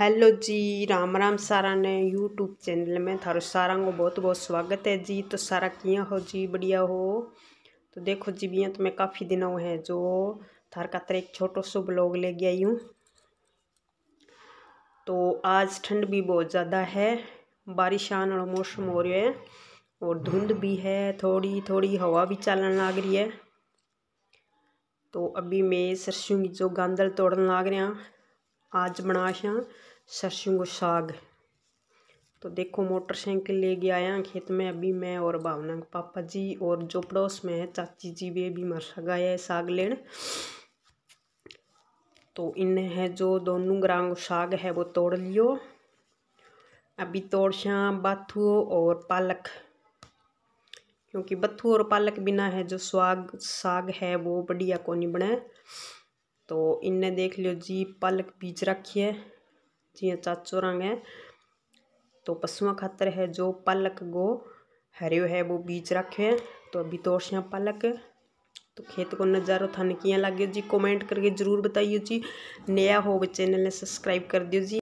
Hello जी, राम राम सारा ने YouTube channel में थारो सारा को बहुत बहुत स्वागत है जी। तो सारा किया हो जी? बढ़िया हो? तो देखो जी, बिया तो मैं काफ़ी दिनों है जो थार खातर एक छोटो सो ब्लॉग ले गया हूँ। तो आज ठंड भी बहुत ज़्यादा है, बारिश आने वाला मौसम हो रहा है और धुंध भी है, थोड़ी थोड़ी हवा भी चलने लग रही है। तो अभी मैं सरसों की जो गांदल तोड़न लग रहा आज बना बनाशा सरसों को साग। तो देखो, मोटरसाइकिल ले गया आया खेत में, अभी मैं और भावना पापा जी और जो पड़ोस में है, चाची जी, वे भी मर गया है साग लेन। तो इन है जो दोनों ग्राम साग है, वो तोड़ लियो। अभी तोड़ श्याम, बाथू और पालक। क्योंकि बथू और पालक बिना है जो स्वाग, साग है, वो बढ़िया को नहीं बने। तो इनने देख लियो जी, पालक बीज रखी है जी चाचो रंग है। तो पशुओं खातर है जो पालक गो, हरियो है वो बीज रखे है। तो अभी तो पालक। तो खेत को नज़ारो थाने किया लगे जी, कमेंट करके ज़रूर बताइए जी। नया हो चैनल ने सब्सक्राइब कर दियो जी।